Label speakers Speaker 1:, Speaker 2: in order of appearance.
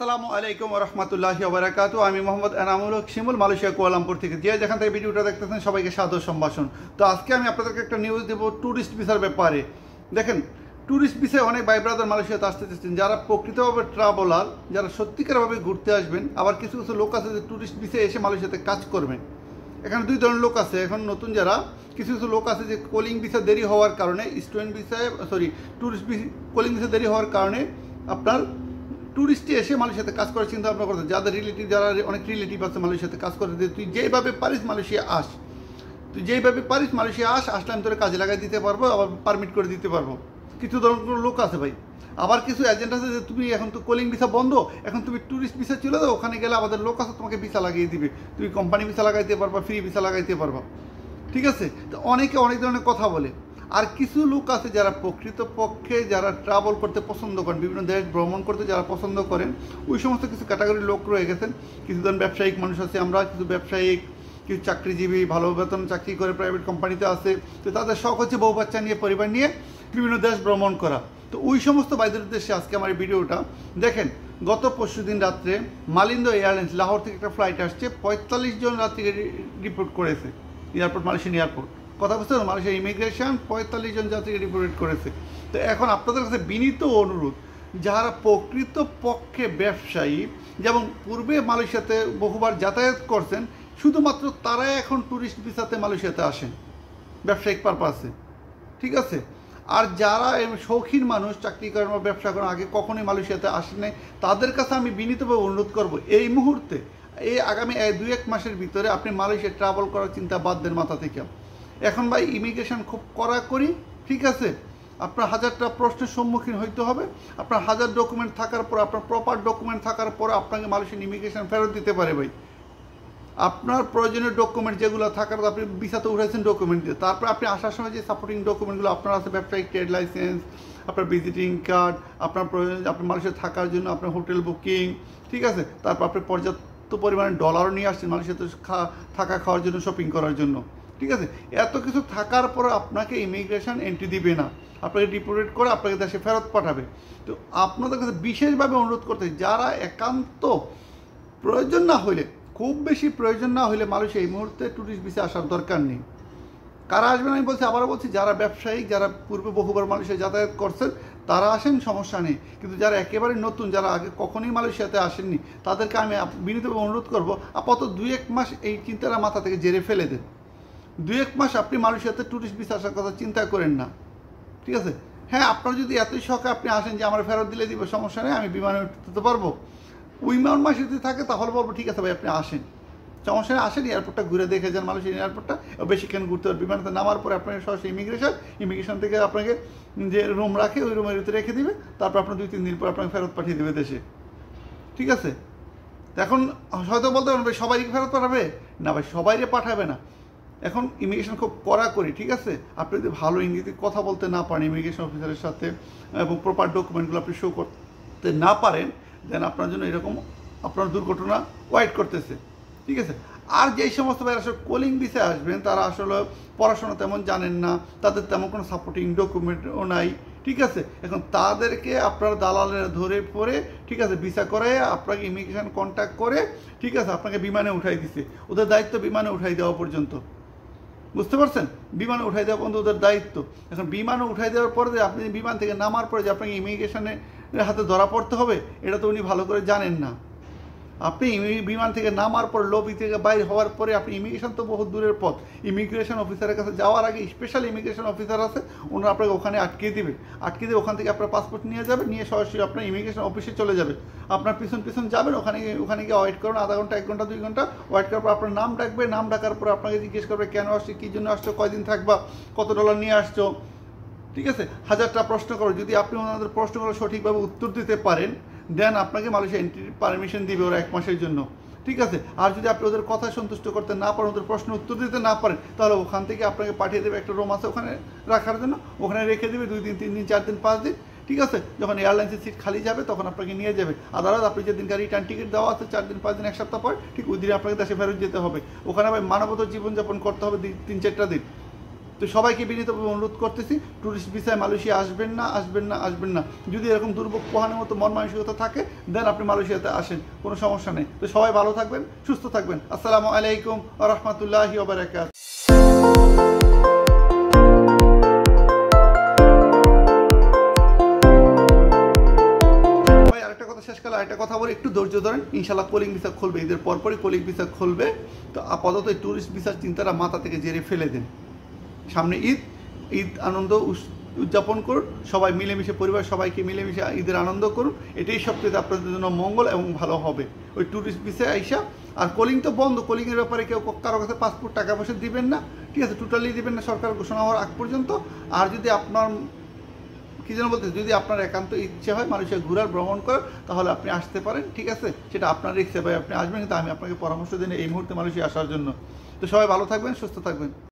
Speaker 1: আসসালামু আলাইকুম রহমতুল্লাহি ওবরাকাতু আমি Mohammad Enamul Shimul, Malaysia Kuala Lumpur থেকে। যে যেখান থেকে ভিডিওটা দেখতেছেন, সবাইকে সাদর সম্ভাষণ। তো আজকে আমি আপনাদেরকে একটা নিউজ দেবো ট্যুরিস্ট ভিসার ব্যাপারে। দেখেন ট্যুরিস্ট ভিসায় অনেক ভাই ব্রাদার মালয়েশিয়াতে আসতে চাচ্ছেন যারা প্রকৃতভাবে ট্রাভেলার যারা সত্যিকারভাবে ঘুরতে আসবেন, আবার কিছু কিছু লোক আছে যে ট্যুরিস্ট ভিসায় এসে মালয়েশিয়াতে কাজ করবেন এখানে দুই ধরনের লোক আছে। এখন নতুন যারা, কিছু কিছু লোক আছে যে কলিং ভিসা দেরি হওয়ার কারণে স্টুডেন্ট ভিসায় সরি ট্যুরিস্ট কলিং ভিসা দেরি হওয়ার কারণে আপনার ট্যুরিস্টে এসে মালয়েশিয়াতে কাজ করার চিন্তা ভাবনা করতে যাদের রিলেটিভ যারা অনেক রিলেটিভ আছে মালয়েশিয়াতে কাজ করতে, তুই যেভাবে পারিস মালয়েশিয়া আস। তুই যেভাবে পারিস মালয়েশিয়া আস, আসলে আমি তোর কাজে লাগাই দিতে পারব, আবার পারমিট করে দিতে পারব। কিছু ধরনের লোক আছে ভাই। আবার কিছু এজেন্ট আছে যে তুমি এখন তো কলিং ভিসা বন্ধ, এখন তুমি ট্যুরিস্ট ভিসা চলে দাও, ওখানে গেলে আমাদের লোক আছে, তোমাকে ভিসা লাগিয়ে দিবে। তুমি কোম্পানি ভিসা লাগাইতে পারবা ফ্রি ভিসা লাগাইতে পারবা। ঠিক আছে? তো অনেকে অনেক ধরনের কথা বলে। আর কিছু লোক আছে যারা প্রকৃত পক্ষে যারা ট্রাভেল করতে পছন্দ করেন, বিভিন্ন দেশ ভ্রমণ করতে যারা পছন্দ করেন, ওই সমস্ত কিছু ক্যাটাগরির লোক রয়ে গেছেন। কিছু ধরেন ব্যবসায়িক মানুষ আছে আমরা, কিছু ব্যবসায়িক, কিছু চাকরিজীবী, ভালো বেতন চাকরি করে প্রাইভেট কোম্পানিতে আছে। তো তাদের শখ হচ্ছে বউ বাচ্চা নিয়ে, পরিবার নিয়ে বিভিন্ন দেশ ভ্রমণ করা। তো ওই সমস্ত বাইদের উদ্দেশ্যে আজকে আমার এই ভিডিওটা। দেখেন, গত পরশু দিন রাত্রে মালিন্দ এয়ারলাইন্স লাহোর থেকে একটা ফ্লাইট আসছে, পঁয়তাল্লিশ জন যাত্রীকে রিপোর্ট করেছে এয়ারপোর্ট মালয়েশিয়ান এয়ারপোর্ট কথা বুঝতে মালয়েশিয়া ইমিগ্রেশন পঁয়তাল্লিশ জন যাত্রীকে রিপোর্ট করেছে। তো এখন আপনাদের কাছে বিনীত অনুরোধ, যারা প্রকৃত পক্ষে ব্যবসায়ী, যেমন পূর্বে মালয়েশিয়াতে বহুবার যাতায়াত করছেন, শুধুমাত্র তারাই এখন ট্যুরিস্ট ভিসাতে মালয়েশিয়াতে আসেন, ব্যবসায়িক পারপাসে ঠিক আছে? আর যারা শৌখিন মানুষ, চাকরি করেন বা ব্যবসা করেন আগে কখনোই মালয়েশিয়াতে আসেন তাদের কাছে আমি বিনীতভাবে অনুরোধ করব, এই মুহূর্তে, এই আগামী দুই, এক মাসের ভিতরে আপনি মালয়েশিয়া ট্রাভেল করার চিন্তা বাদ দেন মাথা থেকে। এখন ভাই ইমিগ্রেশন খুব কড়াকড়ি, ঠিক আছে? আপনার হাজারটা প্রশ্নের সম্মুখীন হইতে হবে। আপনার হাজার ডকুমেন্ট থাকার পর, আপনার প্রপার ডকুমেন্ট থাকার পর আপনাকে মালয়েশিয়ান ইমিগ্রেশন ফেরত দিতে পারে ভাই। আপনার প্রয়োজনীয় ডকুমেন্ট যেগুলো থাকার আপনি ভিসাতে উঠাইছেন ডকুমেন্ট দিয়ে। তারপর আপনি আসার সময় যে সাপোর্টিং ডকুমেন্টগুলো আপনার আছে, ব্যবসায়িক ট্রেড লাইসেন্স আপনার ভিজিটিং কার্ড আপনার প্রয়োজন আপনার মানুষের থাকার জন্য আপনার হোটেল বুকিং ঠিক আছে? তারপর আপনি পর্যাপ্ত পরিমাণে ডলারও নিয়ে আসছেন মানুষের থাকা খাওয়ার জন্য শপিং করার জন্য। ঠিক আছে? এত কিছু থাকার পর আপনাকে ইমিগ্রেশন এন্ট্রি দিবে না। আপনাকে ডিপোর্টেড করে আপনাকে দেশে ফেরত পাঠাবে। তো আপনাদের কাছে বিশেষভাবে অনুরোধ করতে যারা একান্ত প্রয়োজন না হইলে, খুব বেশি প্রয়োজন না হলে মানুষ এই মুহূর্তে ট্যুরিস্ট ভিসা আসার দরকার নেই। কারা আসবেন আমি বলছি, আবারও বলছি, যারা ব্যবসায়িক যারা পূর্বে বহুবার মানুষের যাতায়াত করছেন, তারা আসেন, সমস্যা নেই। কিন্তু যারা একেবারে নতুন, যারা আগে কখনোই মালয়েশিয়াতে আসেননি, তাদেরকে আমি বিনীতভাবে অনুরোধ করব, আপাতত দুই এক মাস এই চিন্তাটা মাথা থেকে জেরে ফেলে দেন। দুই এক মাস আপনি মালয়েশিয়াতে ট্যুরিস্ট ভিসা আসার কথা চিন্তা করেন না। ঠিক আছে? হ্যাঁ আপনার যদি এতই শখে আপনি আসেন যে আমার ফেরত দিলে দিব, সমস্যা নেই, আমি বিমানে উঠতে পারব। উইমান মাসে যদি থাকে তাহলে বলব, ঠিক আছে ভাই, আপনি আসেন। সমস্যা নেই, আসেন, এয়ারপোর্টটা ঘুরে দেখে যান মালয়েশিয়ান এয়ারপোর্টটা। বেশিক্ষণ ঘুরতে পারবেন বিমানতে নামার পরে আপনার সরাসরি ইমিগ্রেশন ইমিগ্রেশন থেকে আপনাকে যে রুম রাখে, ওই রুমের ভিতরে রেখে দিবে। তারপর আপনার দুই, তিন দিন পর আপনাকে ফেরত পাঠিয়ে দেবে দেশে। ঠিক আছে? এখন হয়তো বলতে ভাই, সবাইকে ফেরত পাঠাবে? না ভাই, সবাইরে পাঠাবে না। এখন ইমিগ্রেশন খুব কড়া করি, ঠিক আছে? আপনি যদি ভালো ইংরেজিতে কথা বলতে না পারেন ইমিগ্রেশন অফিসারের সাথে, এবং প্রপার ডকুমেন্টগুলো আপনি শো করতে না পারেন দেন আপনার জন্য এরকম আপনার দুর্ঘটনা ওয়াইট করতেছে, ঠিক আছে? আর যেই সমস্ত ভাই আসলে কলিং ভিসে আসবেন, তারা আসলে পড়াশোনা তেমন জানেন না, তাদের তেমন কোনো সাপোর্টিং ডকুমেন্টও নাই, ঠিক আছে? এখন তাদেরকে আপনার দালালের ধরে পরে ঠিক আছে ভিসা করে আপনাকে ইমিগ্রেশন কন্ট্যাক্ট করে, ঠিক আছে, আপনাকে বিমানে উঠাই দিছে। ওদের দায়িত্ব বিমানে উঠাই দেওয়া পর্যন্ত। বুঝতে পারছেন? বিমানে উঠাই দেওয়া পর্যন্ত ওদের দায়িত্ব। এখন বিমানে উঠাই দেওয়ার পরে আপনি বিমান থেকে নামার পরে যে আপনাকে ইমিগ্রেশনে হাতে ধরা পড়তে হবে, এটা তো উনি ভালো করে জানেন না। আপনি বিমান থেকে নামার পর লবি থেকে বাইর হওয়ার পরে আপনি ইমিগ্রেশন তো বহু দূরের পথ। ইমিগ্রেশন অফিসারের কাছে যাওয়ার আগে স্পেশাল ইমিগ্রেশন অফিসার আছে ওনারা আপনাকে ওখানে আটকে দেবে। আটকে দিয়ে ওখান থেকে আপনার পাসপোর্ট নিয়ে যাবে, নিয়ে সরাসরি আপনার ইমিগ্রেশন অফিসে চলে যাবে। আপনার পিছন পিছন যাবেন, ওখানে ওখানে গিয়ে ওয়েট করুন, আধা ঘণ্টা, এক ঘণ্টা, দুই ঘণ্টা ওয়েট করার পর আপনার নাম ডাকবে। নাম ডাকার পর আপনাকে জিজ্ঞেস করবে, কেন আসছো? কী জন্য আসছো? কয়দিন থাকবা? কত ডলার নিয়ে আসছো? ঠিক আছে? হাজারটা প্রশ্ন করো। যদি আপনি ওনাদের প্রশ্নগুলো সঠিকভাবে উত্তর দিতে পারেন দেন আপনাকে মালয়েশিয়া এন্ট্রির পারমিশন দিবে ওরা এক মাসের জন্য। ঠিক আছে? আর যদি আপনি ওদের কথা সন্তুষ্ট করতে না পারেন, ওদের প্রশ্ন উত্তর দিতে না পারেন, তাহলে ওখান থেকে আপনাকে পাঠিয়ে দেবে একটা রুম আছে ওখানে রাখার জন্য। ওখানে রেখে দেবে দুই দিন, তিন দিন, চার দিন, পাঁচ দিন। ঠিক আছে? যখন এয়ারলাইন্সের সিট খালি যাবে, তখন আপনাকে নিয়ে যাবে। আদালত, আপনি যেদিনকার রিটার্ন টিকিট দেওয়া আছে, চার দিন, পাঁচ দিন, এক সপ্তাহ পর, ঠিক ওই দিনে আপনাকে দেশে ফেরত যেতে হবে। ওখানে আবার মানবত জীবনযাপন করতে হবে তিন, চারটা দিন। তো সবাইকে বিনীতভাবে অনুরোধ করতেছি ট্যুরিস্ট ভিসায় মালয়েশিয়া আসবেন না আসবেন না আসবেন না। যদি এরকম দুর্ভোগ পোহানোর মতো মন মানসিকতা থাকে দেন আপনি মালয়েশিয়াতে আসেন, কোনো সমস্যা নেই। তো সবাই ভালো থাকবেন, সুস্থ থাকবেন। আসসালামু আলাইকুম আ রহমতুল্লাহি ওবরাকাত আরেকটা কথা বলি, একটু ধৈর্য ধরেন ইনশাল্লাহ কলিং ভিসা খুলবে, ঈদের পরপরই কলিং ভিসা খুলবে। তো আপাতত এই ট্যুরিস্ট ভিসার চিন্তাটা মাথা থেকে জেরে ফেলে দেন। সামনে ঈদ ঈদ আনন্দ উদযাপন করুন, সবাই মিলেমিশে, পরিবার সবাইকে মিলেমিশে ঈদের আনন্দ করুন, এটাই সবচেয়ে আপনাদের জন্য মঙ্গল এবং ভালো হবে। ওই ট্যুরিস্ট ভিসা আইসা, আর কলিং তো বন্ধ কলিংয়ের ব্যাপারে কেউ কারও কাছে পাসপোর্ট টাকা পয়সা দিবেন না, ঠিক আছে টোটালি দিবেন না, সরকার ঘোষণা হওয়ার আগ পর্যন্ত, আর যদি আপনার, কি যেন বলতে যদি আপনার একান্ত ইচ্ছে হয় মানুষের ঘোরার, ভ্রমণ করার, তাহলে আপনি আসতে পারেন, ঠিক আছে? সেটা আপনার ইচ্ছে, ভাই, আপনি আসবেন, কিন্তু আমি আপনাকে পরামর্শ দিন এই মুহূর্তে মানুষই আসার জন্য। তো সবাই ভালো থাকবেন, সুস্থ থাকবেন।